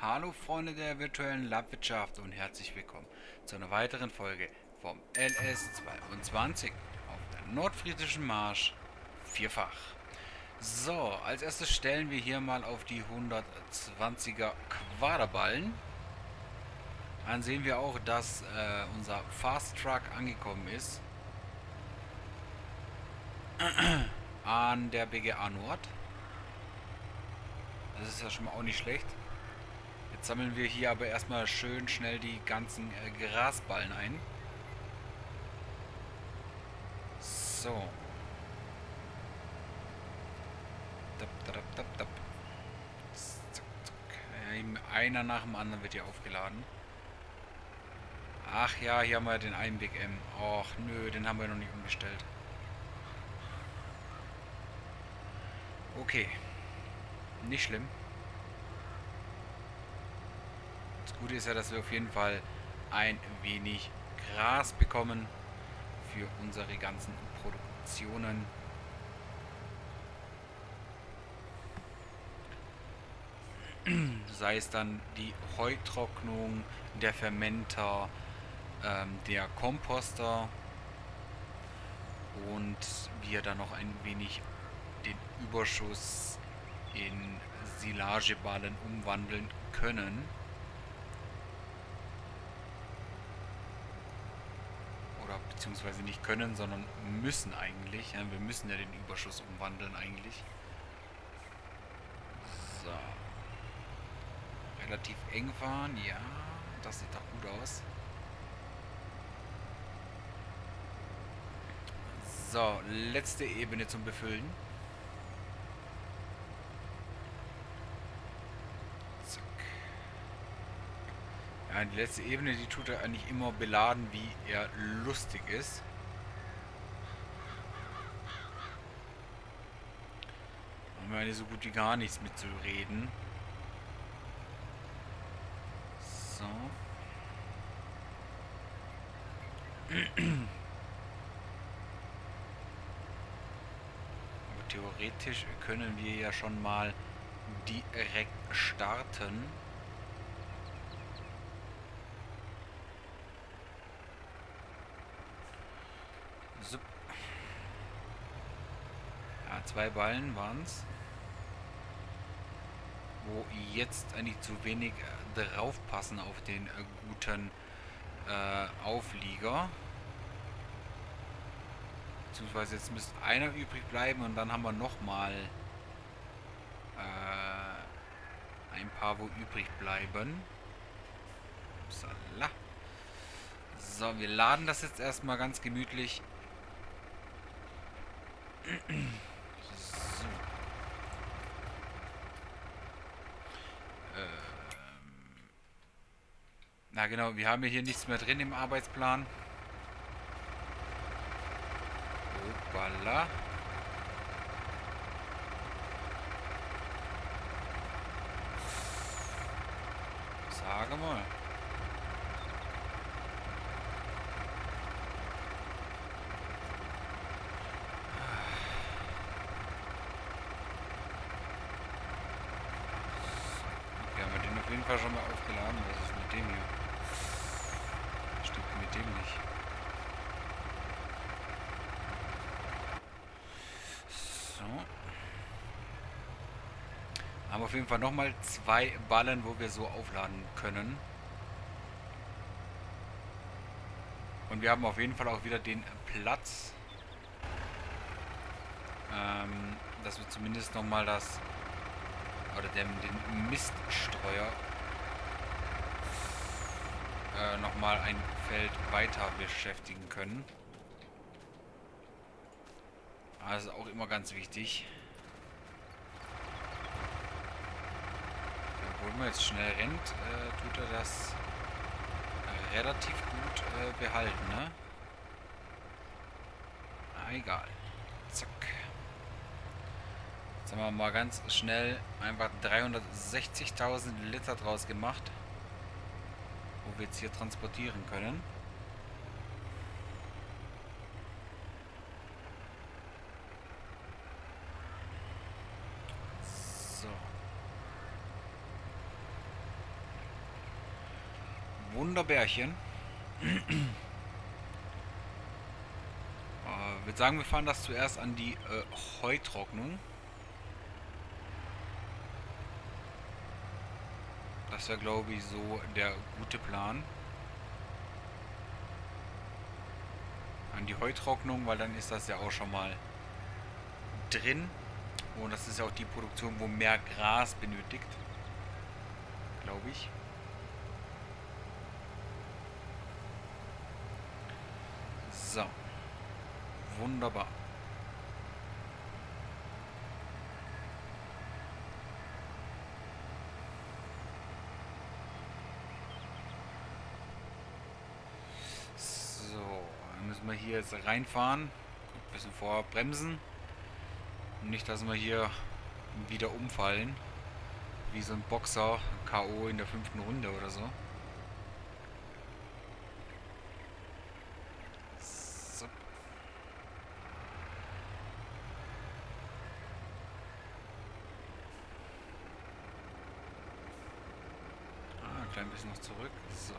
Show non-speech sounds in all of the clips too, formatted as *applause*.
Hallo Freunde der virtuellen Landwirtschaft und herzlich willkommen zu einer weiteren Folge vom LS22 auf der nordfriesischen Marsch vierfach. So, als erstes stellen wir hier mal auf die 120er Quaderballen. Dann sehen wir auch, dass äh, unser Fast Truck angekommen ist. *clears throat* An der BGA Nord. Das ist ja schon mal auch nicht schlecht. Jetzt sammeln wir hier aber erstmal schön schnell die ganzen äh, Grasballen ein. So. Dab, dab, dab, dab. Zack, zack. Einer nach dem anderen wird hier aufgeladen. Ach ja, hier haben wir den einen Big M. Och nö, den haben wir noch nicht umgestellt. Okay. Nicht schlimm. Das Gute ist ja, dass wir auf jeden Fall ein wenig Gras bekommen für unsere ganzen Produktionen. Sei es dann die Heutrocknung, der Fermenter, ähm, der Komposter und wir dann noch ein wenig den Überschuss in Silageballen umwandeln können. Oder beziehungsweise nicht können, sondern müssen eigentlich. Ja, wir müssen ja den Überschuss umwandeln eigentlich. So. Relativ eng fahren, ja. Das sieht doch gut aus. So, letzte Ebene zum Befüllen. Zack. Die letzte Ebene, die tut er eigentlich immer beladen, wie er lustig ist. Da haben wir eigentlich so gut wie gar nichts mitzureden. So. theoretisch können wir ja schon mal direkt starten. Ja, zwei Ballen waren es. Wo jetzt eigentlich zu wenig äh, drauf passen auf den äh, guten äh, Auflieger. Beziehungsweise jetzt müsste einer übrig bleiben und dann haben wir nochmal äh, ein paar, wo übrig bleiben. Upsala. So, wir laden das jetzt erstmal ganz gemütlich. So. Ähm. Na genau, wir haben hier nichts mehr drin im Arbeitsplan. Hoppala. Sage mal. Okay, haben wir den auf jeden Fall schon mal aufgeladen. Was ist mit dem hier? Stimmt mit dem nicht. So. Haben auf jeden Fall nochmal zwei Ballen, wo wir so aufladen können. Und wir haben auf jeden Fall auch wieder den Platz, ähm, dass wir zumindest nochmal das, oder den, den Miststreuer äh, nochmal ein Feld weiter beschäftigen können. Also auch immer ganz wichtig. Obwohl man jetzt schnell rennt, äh, tut er das relativ gut äh, behalten, ne? Ah, egal. Zack. Jetzt haben wir mal ganz schnell einfach 360.000 Liter draus gemacht. Wir jetzt hier transportieren können. Wunderbärchen. *clears throat* äh, würde sagen, wir fahren das zuerst an die äh, Heutrocknung. Das wäre, glaube ich, so der gute Plan. An die Heutrocknung, weil dann ist das ja auch schon mal drin. Und das ist ja auch die Produktion, wo mehr Gras benötigt. Glaube ich. So. Wunderbar. So, dann müssen wir hier jetzt reinfahren. Ein bisschen vorher bremsen. Nicht, dass wir hier wieder umfallen. Wie so ein Boxer, K.O. in der fünften Runde oder so. so. Ah, ein klein bisschen noch zurück. So.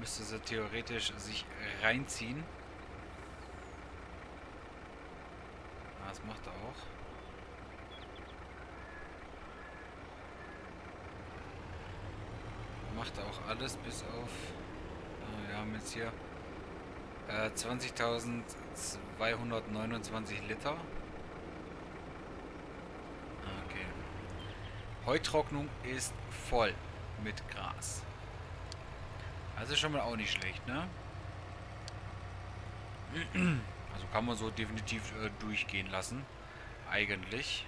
Müsste sie theoretisch sich reinziehen. das macht er auch. Macht er auch alles bis auf... Äh, wir haben jetzt hier äh, 20.229 Liter. Okay. Heutrocknung ist voll mit Gras. Also schon mal auch nicht schlecht, ne? *clears throat* Also kann man so definitiv äh, durchgehen lassen. Eigentlich.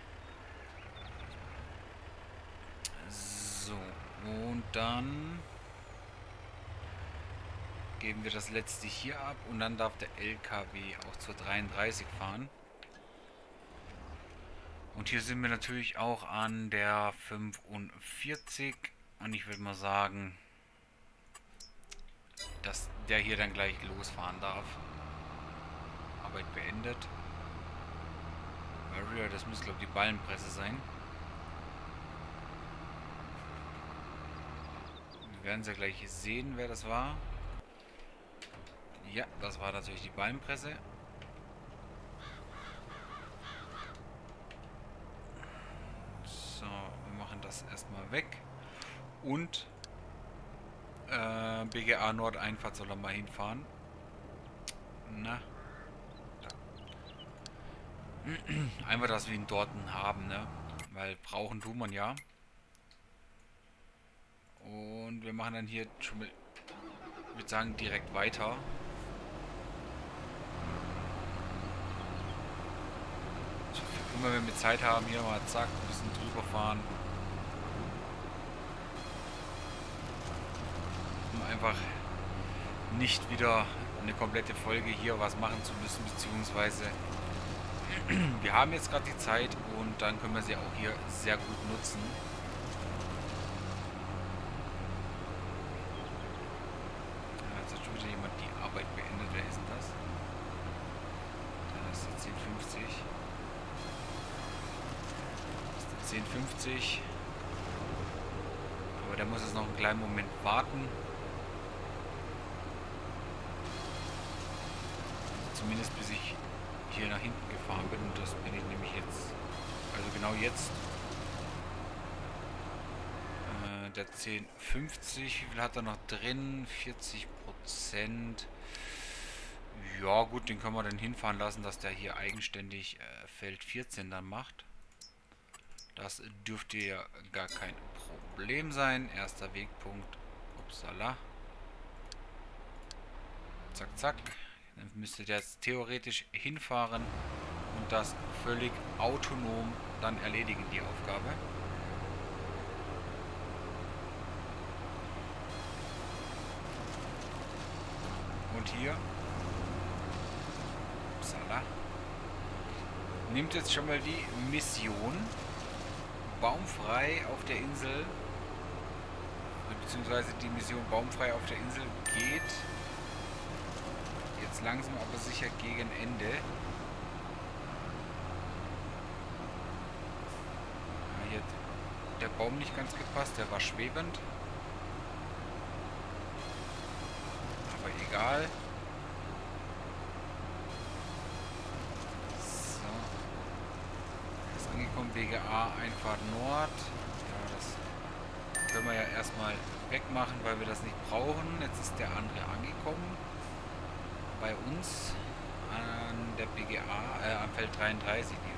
So. Und dann geben wir das letzte hier ab und dann darf der LKW auch zur 33 fahren. Und hier sind wir natürlich auch an der 45 und ich würde mal sagen, dass der hier dann gleich losfahren darf. Arbeit beendet. Maria, das muss glaube ich die Ballenpresse sein. Wir werden es ja gleich sehen, wer das war. Ja, das war natürlich die Ballenpresse. So, wir machen das erstmal weg. Und äh, BGA Nordeinfahrt soll er mal hinfahren. Na, Einfach, dass wir ihn dort haben, ne? Weil brauchen tut man ja. Und wir machen dann hier schon mal, ich würde sagen, direkt weiter. Immer wenn wir Zeit haben, hier mal zack, ein bisschen drüber fahren. Einfach nicht wieder eine komplette Folge hier was machen zu müssen, beziehungsweise *clears throat* wir haben jetzt gerade die Zeit und dann können wir sie auch hier sehr gut nutzen. Jetzt hat schon wieder jemand die Arbeit beendet. Wer ist denn das? Da ist der 1050. Das ist der 1050. Aber der muss jetzt noch einen kleinen Moment warten. Zumindest bis ich hier nach hinten gefahren bin. Und das bin ich nämlich jetzt. Also genau jetzt. Äh, der 1050, wie viel hat er noch drin? 40 Prozent. Ja gut, den können wir dann hinfahren lassen, dass der hier eigenständig äh, Feld 14 dann macht. Das dürfte ja gar kein Problem sein. Erster Wegpunkt. Upsala. Zack, zack. Dann müsste der jetzt theoretisch hinfahren und das völlig autonom dann erledigen, die Aufgabe. Und hier. Upsala, nimmt jetzt schon mal die Mission. Baumfrei auf der Insel. Beziehungsweise die Mission baumfrei auf der Insel geht langsam aber sicher gegen Ende. Ja, hier hat der Baum nicht ganz gepasst, der war schwebend. egal. So. Ist angekommen, BGA Einfahrt Nord. Ja, das können wir ja erstmal wegmachen, weil wir das nicht brauchen. Jetzt ist der andere angekommen. Bei uns an der BGA, äh, am Feld 33, die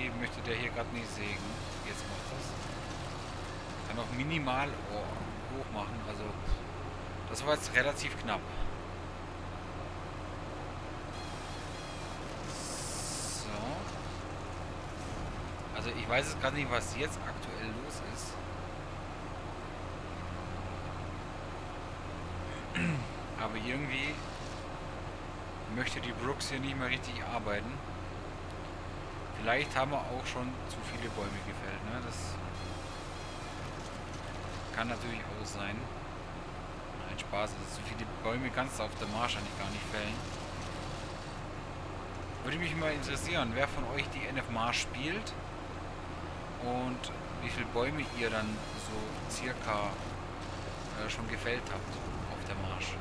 irgendwie möchte der hier gerade nicht sägen. Jetzt macht das. Kann auch minimal hoch machen. Also das war jetzt relativ knapp. So. Also ich weiß jetzt gerade nicht, was jetzt aktuell los ist. Aber irgendwie möchte die Brooks hier nicht mehr richtig arbeiten. Vielleicht haben wir auch schon zu viele Bäume gefällt. Ne? Das kann natürlich auch sein. Nein, Spaß. Also zu viele Bäume kannst du auf der Marsch eigentlich gar nicht fällen. Würde mich mal interessieren, wer von euch die NF Marsch spielt und wie viele Bäume ihr dann so circa äh, schon gefällt habt auf der Marsch.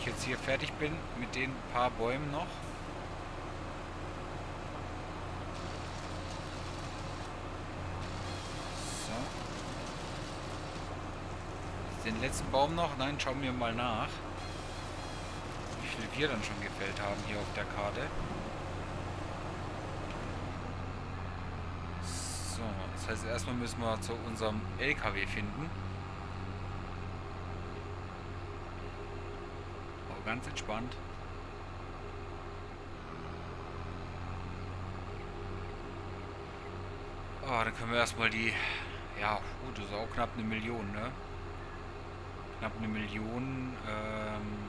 ich jetzt hier fertig bin mit den paar Bäumen noch. So. Den letzten Baum noch? Nein, schauen wir mal nach. Wie viel wir dann schon gefällt haben hier auf der Karte. So, das heißt erstmal müssen wir zu unserem LKW finden. Ganz entspannt. Oh, dann können wir erstmal die... Ja, gut, das ist auch knapp eine Million, ne? Knapp eine Million ähm,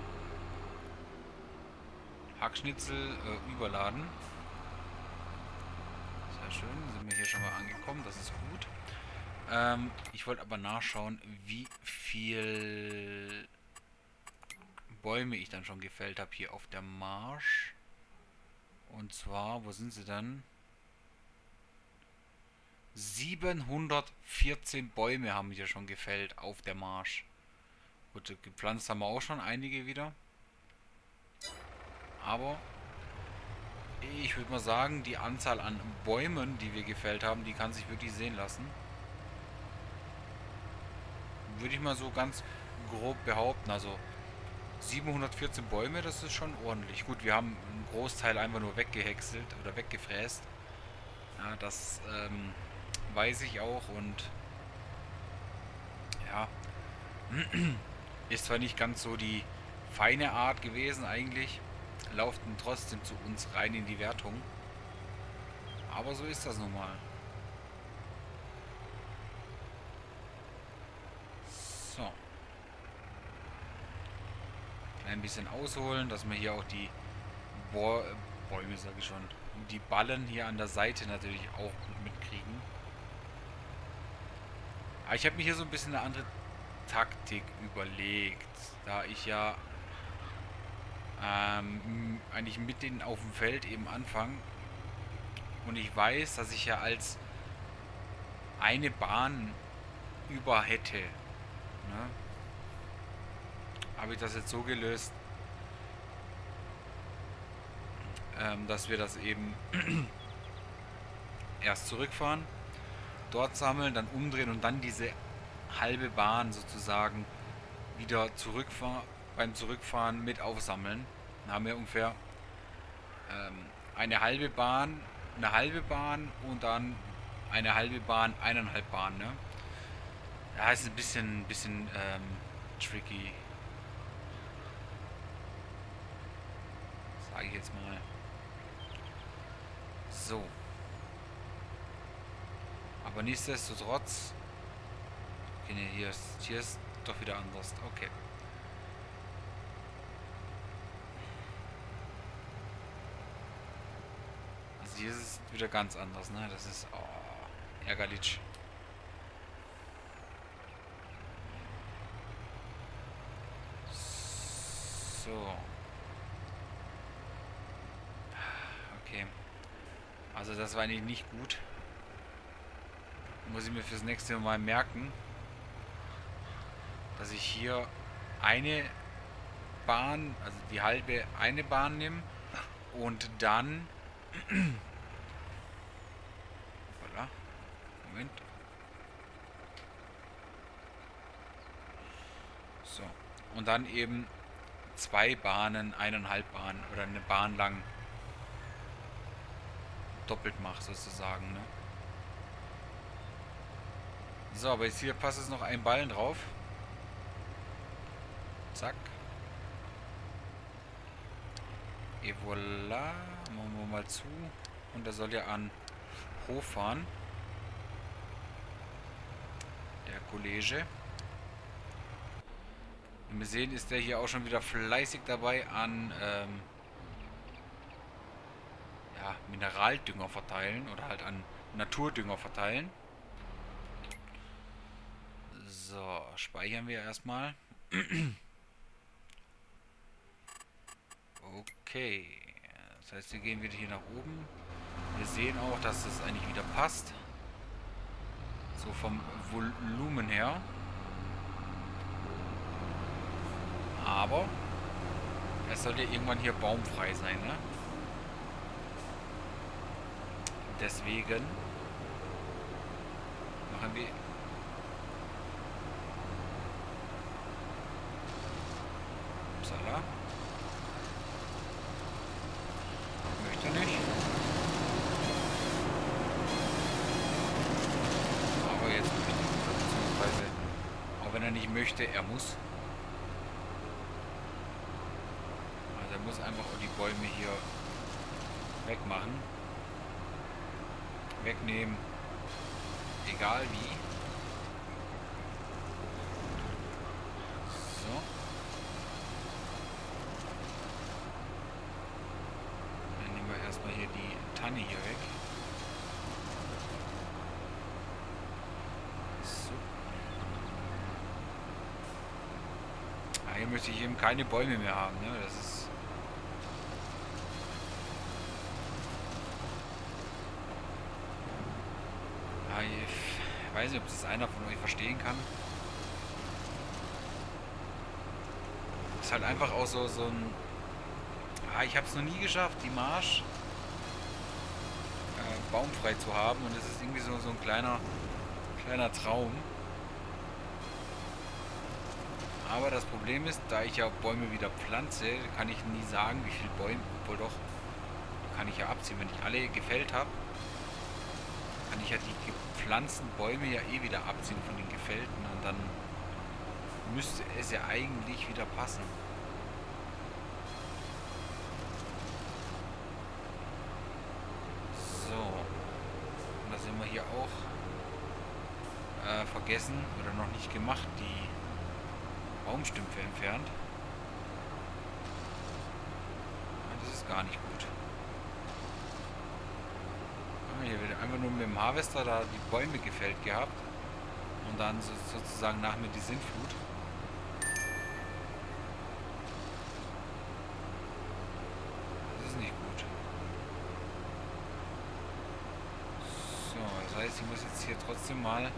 Hackschnitzel äh, überladen. Sehr schön, sind wir hier schon mal angekommen, das ist gut. Ähm, ich wollte aber nachschauen, wie viel Bäume ich dann schon gefällt habe hier auf der Marsch. Und zwar, wo sind sie dann? 714 Bäume haben wir schon gefällt auf der Marsch. Gut, gepflanzt haben wir auch schon einige wieder. Aber ich würde mal sagen, die Anzahl an Bäumen, die wir gefällt haben, die kann sich wirklich sehen lassen. Würde ich mal so ganz grob behaupten. Also 714 Bäume, das ist schon ordentlich. Gut, wir haben einen Großteil einfach nur weggehäckselt oder weggefräst. Ja, das ähm, weiß ich auch und ja, *clears throat* ist zwar nicht ganz so die feine Art gewesen eigentlich, lauften trotzdem zu uns rein in die Wertung. Aber so ist das nun mal. Ein bisschen ausholen, dass wir hier auch die Bohr Bäume, sage ich schon, die Ballen hier an der Seite natürlich auch gut mitkriegen. Aber ich habe mir hier so ein bisschen eine andere Taktik überlegt, da ich ja ähm, eigentlich mit denen auf dem Feld eben anfange und ich weiß, dass ich ja als eine Bahn über hätte. Ne? Habe ich das jetzt so gelöst, ähm, dass wir das eben *clears throat* erst zurückfahren, dort sammeln, dann umdrehen und dann diese halbe Bahn sozusagen wieder zurückfahren, beim Zurückfahren mit aufsammeln. Dann haben wir ungefähr ähm, eine halbe Bahn, eine halbe Bahn und dann eine halbe Bahn, eineinhalb Bahn. Ne? Ja, ist ein bisschen, bisschen ähm, tricky. Sage ich jetzt mal. So. Aber nichtsdestotrotz. Okay, nee, hier ist, hier ist doch wieder anders. Okay. Also hier ist es wieder ganz anders, ne? Das ist oh, ärgerlich. So. Okay. Das war eigentlich nicht gut. Muss ich mir fürs nächste Mal merken, dass ich hier eine Bahn, also die halbe eine Bahn nehme und dann *clears throat* voilà. Moment. So. Und dann eben zwei Bahnen, eineinhalb Bahnen oder eine Bahn lang doppelt mache sozusagen. Ne? So, aber jetzt hier passt es noch ein Ballen drauf. Zack. Et voilà. Machen wir mal zu. Und der soll ja an Hof fahren. Der Kollege. Und wir sehen, ist der hier auch schon wieder fleißig dabei an ähm, ja, Mineraldünger verteilen oder halt an Naturdünger verteilen. So, speichern wir erstmal. *clears throat* okay. Das heißt, wir gehen wieder hier nach oben. Wir sehen auch, dass das eigentlich wieder passt. So vom Volumen her. Aber es soll ja irgendwann hier baumfrei sein, ne? Deswegen machen wir Upsala. Möchte nicht. Aber jetzt möchte er, beziehungsweise auch wenn er nicht möchte, er muss. Also er muss einfach auch die Bäume hier wegmachen wegnehmen. Egal wie. So. Dann nehmen wir erstmal hier die Tanne hier weg. So. Ah, hier möchte ich eben keine Bäume mehr haben. Ne? Das ist ich weiß nicht, ob das einer von euch verstehen kann. Ist halt einfach auch so, so ein... Ah, ich habe es noch nie geschafft, die Marsch äh, baumfrei zu haben. Und es ist irgendwie so, so ein kleiner, kleiner Traum. Aber das Problem ist, da ich ja Bäume wieder pflanze, kann ich nie sagen, wie viele Bäume, obwohl doch, kann ich ja abziehen, wenn ich alle gefällt habe die gepflanzten Bäume ja eh wieder abziehen von den Gefällten und dann müsste es ja eigentlich wieder passen. So. Und das haben wir hier auch äh, vergessen oder noch nicht gemacht, die Baumstümpfe entfernt. Das ist gar nicht gut. Hier wird einfach nur mit dem Harvester da die Bäume gefällt gehabt. Und dann so, sozusagen nach mir die Sintflut. Das ist nicht gut. So, das heißt, ich muss jetzt hier trotzdem mal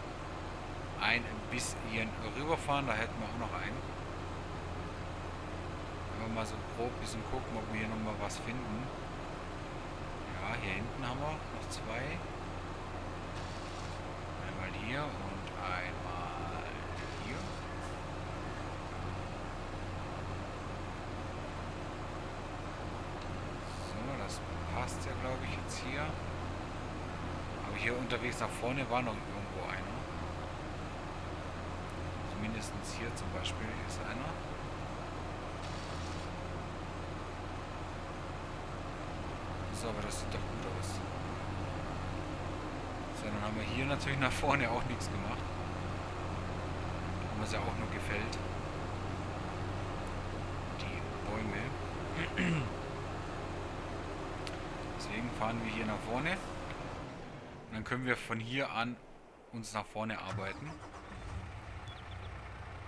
ein bisschen rüberfahren. Da hätten wir auch noch einen. Einfach mal so grob ein bisschen gucken, ob wir hier nochmal was finden hier hinten haben wir noch zwei. Einmal hier und einmal hier. So, das passt ja, glaube ich, jetzt hier. Aber hier unterwegs nach vorne war noch irgendwo einer. Zumindest hier zum Beispiel ist einer. So, aber das sieht doch gut aus. So, dann haben wir hier natürlich nach vorne auch nichts gemacht. Haben wir es ja auch nur gefällt. Die Bäume. Deswegen fahren wir hier nach vorne. Und dann können wir von hier an uns nach vorne arbeiten.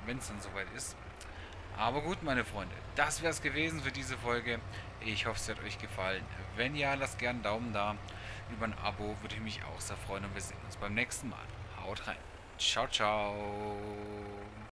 Wenn es dann soweit ist. Aber gut, meine Freunde, das wäre es gewesen für diese Folge. Ich hoffe, es hat euch gefallen. Wenn ja, lasst gerne einen Daumen da. Über ein Abo würde ich mich auch sehr freuen und wir sehen uns beim nächsten Mal. Haut rein. Ciao, ciao.